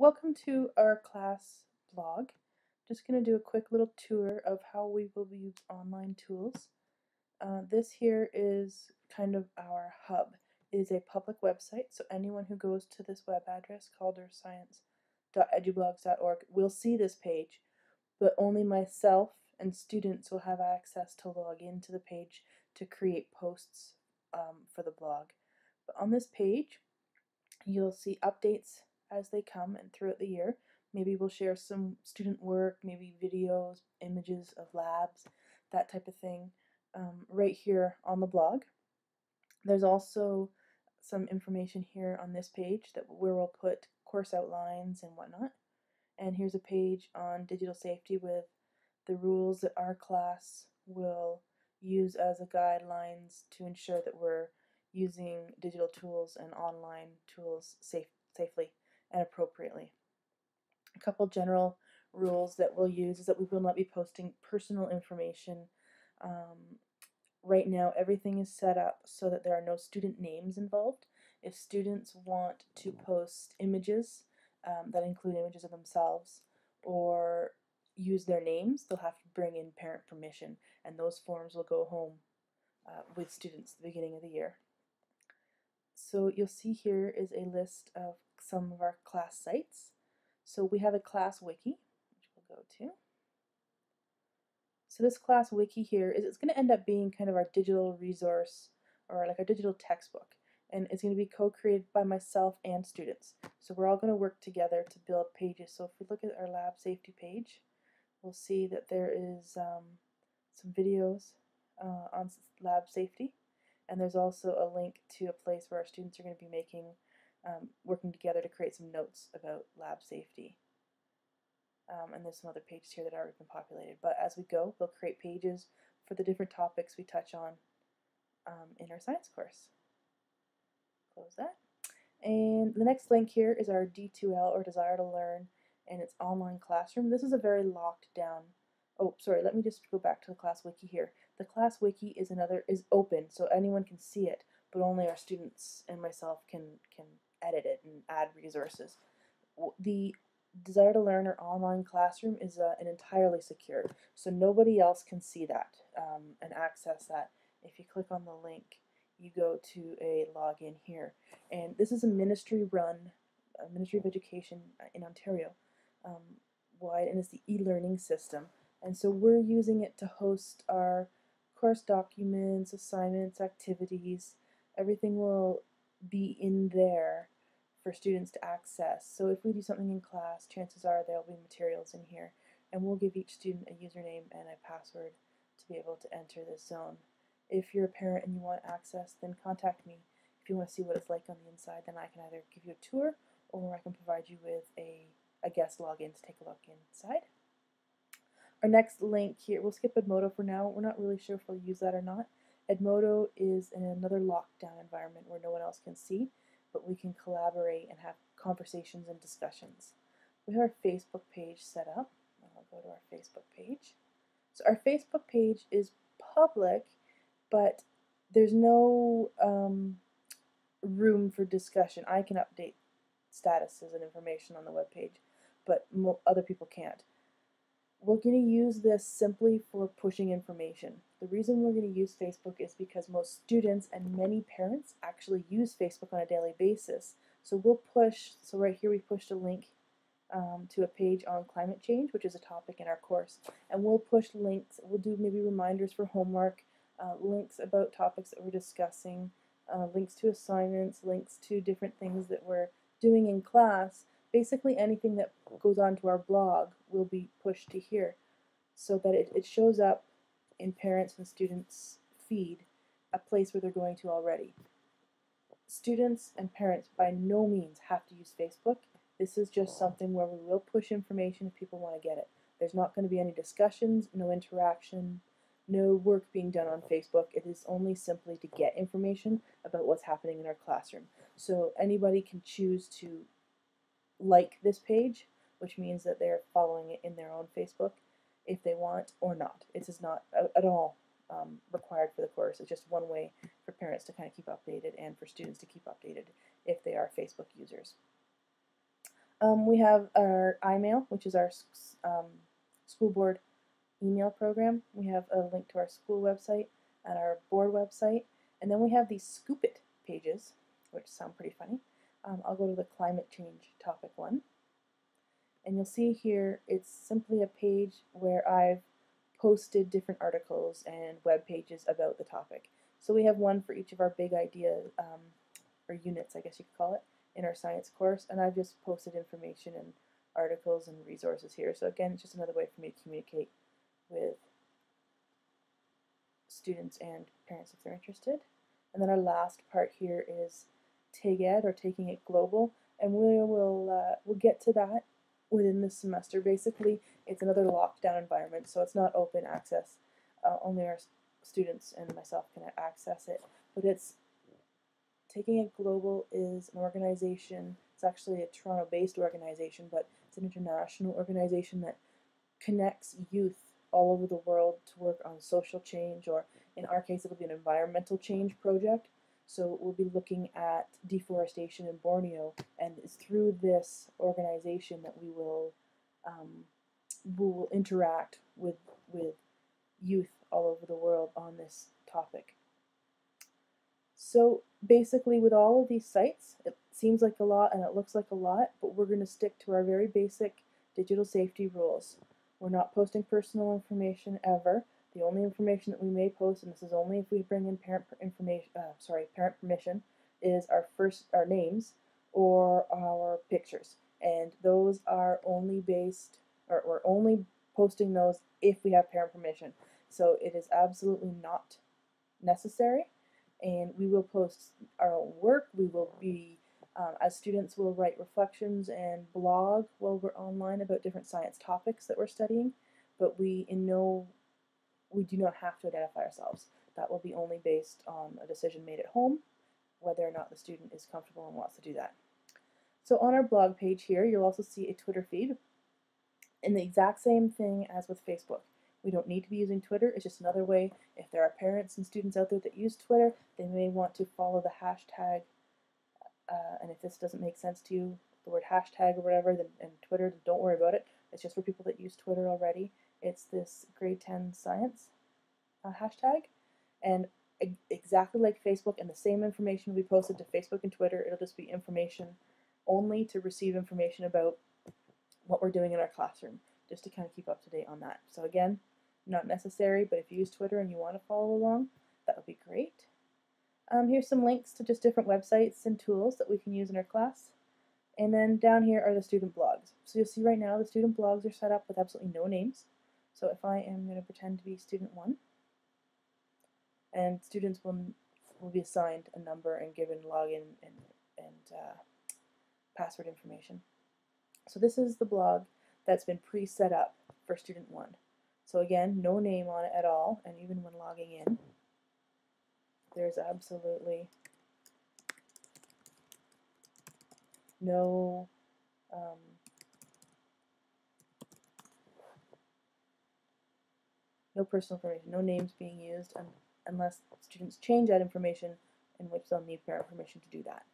Welcome to our class blog. Just going to do a quick little tour of how we will use online tools. Uh, this here is kind of our hub. It is a public website, so anyone who goes to this web address, calderscience.edublogs.org, will see this page, but only myself and students will have access to log into the page to create posts um, for the blog. But on this page, you'll see updates as they come and throughout the year. Maybe we'll share some student work, maybe videos, images of labs, that type of thing, um, right here on the blog. There's also some information here on this page that where we'll put course outlines and whatnot. And here's a page on digital safety with the rules that our class will use as a guidelines to ensure that we're using digital tools and online tools safe, safely and appropriately. A couple general rules that we'll use is that we will not be posting personal information. Um, right now, everything is set up so that there are no student names involved. If students want to post images um, that include images of themselves or use their names, they'll have to bring in parent permission, and those forms will go home uh, with students at the beginning of the year. So you'll see here is a list of some of our class sites. So we have a class wiki, which we'll go to. So this class wiki here is it's going to end up being kind of our digital resource or like our digital textbook. And it's going to be co-created by myself and students. So we're all going to work together to build pages. So if we look at our lab safety page, we'll see that there is um, some videos uh, on lab safety. And there's also a link to a place where our students are going to be making um, working together to create some notes about lab safety. Um, and there's some other pages here that have already been populated. But as we go, we'll create pages for the different topics we touch on um, in our science course. Close that. And the next link here is our D2L or Desire to Learn and its online classroom. This is a very locked down. Oh, sorry, let me just go back to the class wiki here. The class wiki is another is open, so anyone can see it, but only our students and myself can can edit it and add resources. The Desire to Learn or online classroom is uh, an entirely secure, so nobody else can see that um, and access that. If you click on the link, you go to a login here, and this is a ministry-run, uh, Ministry of Education in Ontario, um, wide, and it's the e-learning system. And so we're using it to host our course documents, assignments, activities. Everything will be in there for students to access. So if we do something in class, chances are there'll be materials in here. And we'll give each student a username and a password to be able to enter this zone. If you're a parent and you want access, then contact me. If you want to see what it's like on the inside, then I can either give you a tour or I can provide you with a, a guest login to take a look inside. Our next link here, we'll skip Edmodo for now. We're not really sure if we'll use that or not. Edmodo is in another lockdown environment where no one else can see, but we can collaborate and have conversations and discussions. We have our Facebook page set up. I'll go to our Facebook page. So our Facebook page is public, but there's no um, room for discussion. I can update statuses and information on the web page, but other people can't. We're going to use this simply for pushing information. The reason we're going to use Facebook is because most students and many parents actually use Facebook on a daily basis. So we'll push, so right here we pushed a link um, to a page on climate change, which is a topic in our course. And we'll push links, we'll do maybe reminders for homework, uh, links about topics that we're discussing, uh, links to assignments, links to different things that we're doing in class basically anything that goes onto our blog will be pushed to here so that it, it shows up in parents and students feed a place where they're going to already. Students and parents by no means have to use Facebook. This is just something where we will push information if people want to get it. There's not going to be any discussions, no interaction, no work being done on Facebook. It is only simply to get information about what's happening in our classroom. So anybody can choose to like this page, which means that they're following it in their own Facebook if they want or not. It is not at all um, required for the course. It's just one way for parents to kind of keep updated and for students to keep updated if they are Facebook users. Um, we have our iMail, which is our um, school board email program. We have a link to our school website and our board website. And then we have these Scoop It pages, which sound pretty funny. Um, I'll go to the climate change topic one. And you'll see here it's simply a page where I've posted different articles and web pages about the topic. So we have one for each of our big idea um, or units, I guess you could call it, in our science course. And I've just posted information and articles and resources here. So again, it's just another way for me to communicate with students and parents if they're interested. And then our last part here is TIGED or taking it global, and we will uh, we'll get to that within this semester. Basically, it's another lockdown environment, so it's not open access. Uh, only our students and myself can access it. But it's taking it global is an organization. It's actually a Toronto-based organization, but it's an international organization that connects youth all over the world to work on social change, or in our case, it'll be an environmental change project. So we'll be looking at deforestation in Borneo, and it's through this organization that we will um, we will interact with with youth all over the world on this topic. So basically, with all of these sites, it seems like a lot and it looks like a lot, but we're going to stick to our very basic digital safety rules. We're not posting personal information ever. The only information that we may post, and this is only if we bring in parent information, uh, sorry, parent permission, is our first our names or our pictures, and those are only based, or we're only posting those if we have parent permission. So it is absolutely not necessary, and we will post our own work. We will be um, as students will write reflections and blog while we're online about different science topics that we're studying, but we in no we do not have to identify ourselves. That will be only based on a decision made at home, whether or not the student is comfortable and wants to do that. So on our blog page here, you'll also see a Twitter feed, and the exact same thing as with Facebook. We don't need to be using Twitter, it's just another way. If there are parents and students out there that use Twitter, they may want to follow the hashtag uh, and if this doesn't make sense to you, the word hashtag or whatever, then and Twitter, don't worry about it. It's just for people that use Twitter already. It's this grade 10 science uh, hashtag. And exactly like Facebook, and the same information we posted to Facebook and Twitter, it'll just be information only to receive information about what we're doing in our classroom, just to kind of keep up to date on that. So again, not necessary, but if you use Twitter and you want to follow along, that would be great. Um, here's some links to just different websites and tools that we can use in our class. And then down here are the student blogs. So you'll see right now the student blogs are set up with absolutely no names. So if I am going to pretend to be student one, and students will, will be assigned a number and given login and, and uh, password information. So this is the blog that's been pre-set up for student one. So again, no name on it at all, and even when logging in, there's absolutely no um, no personal information, no names being used un unless students change that information in which they'll need parent permission to do that.